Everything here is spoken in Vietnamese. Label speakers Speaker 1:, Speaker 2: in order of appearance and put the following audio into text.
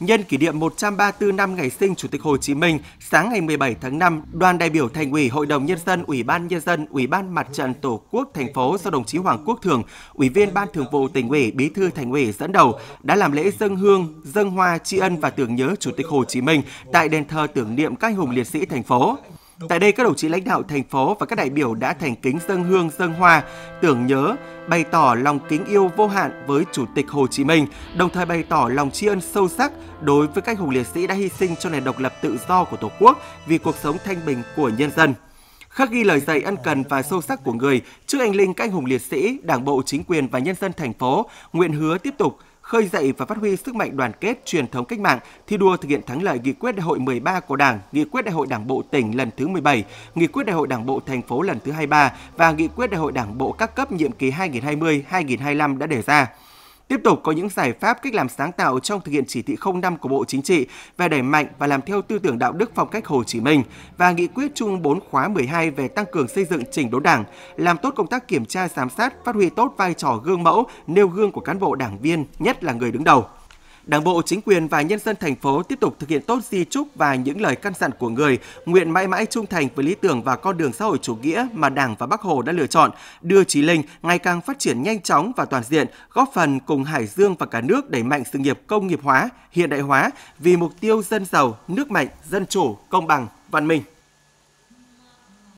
Speaker 1: Nhân kỷ niệm 134 năm ngày sinh Chủ tịch Hồ Chí Minh, sáng ngày 17 tháng 5, đoàn đại biểu Thành ủy, Hội đồng nhân dân, Ủy ban nhân dân, Ủy ban Mặt trận Tổ quốc thành phố do đồng chí Hoàng Quốc Thường, Ủy viên Ban Thường vụ Tỉnh ủy, Bí thư Thành ủy dẫn đầu đã làm lễ dâng hương, dâng hoa tri ân và tưởng nhớ Chủ tịch Hồ Chí Minh tại đền thờ tưởng niệm các anh hùng liệt sĩ thành phố. Tại đây, các đồng chí lãnh đạo thành phố và các đại biểu đã thành kính dâng hương dâng hoa, tưởng nhớ, bày tỏ lòng kính yêu vô hạn với Chủ tịch Hồ Chí Minh, đồng thời bày tỏ lòng tri ân sâu sắc đối với các hùng liệt sĩ đã hy sinh cho nền độc lập tự do của Tổ quốc vì cuộc sống thanh bình của nhân dân. Khắc ghi lời dạy ân cần và sâu sắc của người trước anh linh các anh hùng liệt sĩ, Đảng bộ, chính quyền và nhân dân thành phố, nguyện hứa tiếp tục khơi dậy và phát huy sức mạnh đoàn kết truyền thống cách mạng, thi đua thực hiện thắng lợi nghị quyết đại hội 13 của Đảng, nghị quyết đại hội Đảng bộ tỉnh lần thứ 17, nghị quyết đại hội Đảng bộ thành phố lần thứ 23 và nghị quyết đại hội Đảng bộ các cấp nhiệm kỳ 2020-2025 đã đề ra tiếp tục có những giải pháp cách làm sáng tạo trong thực hiện chỉ thị 05 của Bộ Chính trị về đẩy mạnh và làm theo tư tưởng đạo đức phong cách Hồ Chí Minh và nghị quyết Trung ương 4 khóa 12 về tăng cường xây dựng chỉnh đốn Đảng, làm tốt công tác kiểm tra giám sát, phát huy tốt vai trò gương mẫu, nêu gương của cán bộ đảng viên, nhất là người đứng đầu. Đảng bộ, chính quyền và nhân dân thành phố tiếp tục thực hiện tốt di trúc và những lời căn dặn của người, nguyện mãi mãi trung thành với lý tưởng và con đường xã hội chủ nghĩa mà Đảng và Bắc Hồ đã lựa chọn, đưa Chí Linh ngày càng phát triển nhanh chóng và toàn diện, góp phần cùng Hải Dương và cả nước đẩy mạnh sự nghiệp công nghiệp hóa, hiện đại hóa vì mục tiêu dân giàu, nước mạnh, dân chủ, công bằng, văn minh.